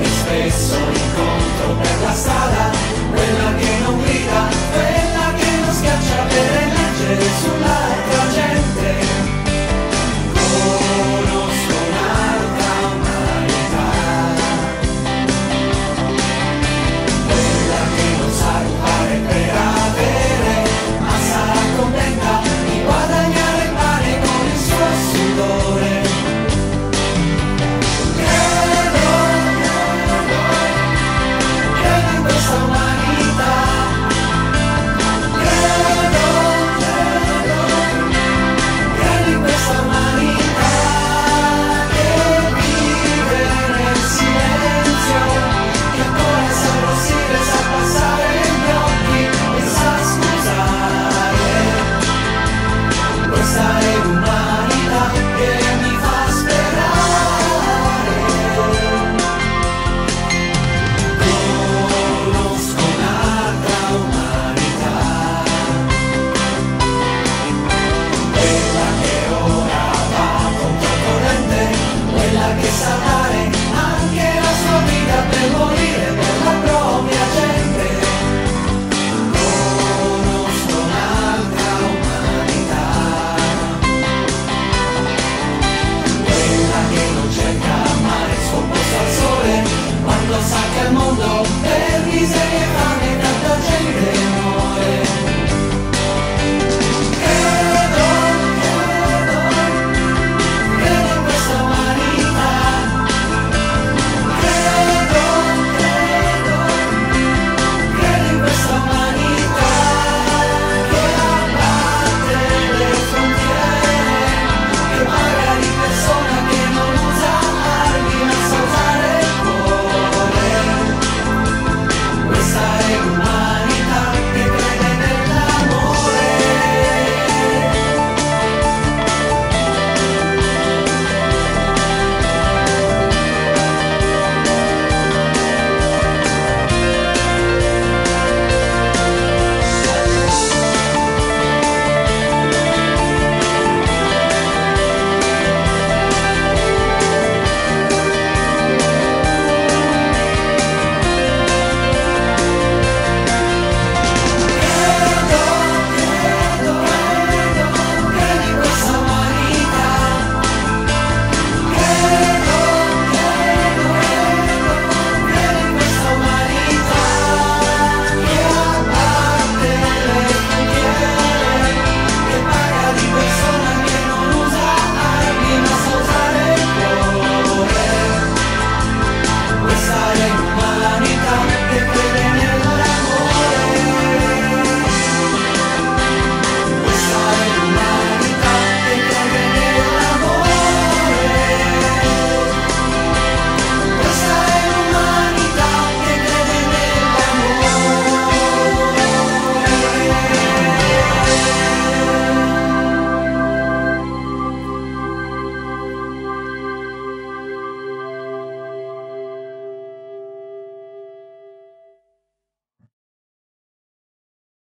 me stesso incontro per la strada, quella che non grida, quella che non schiaccia per leggere sulla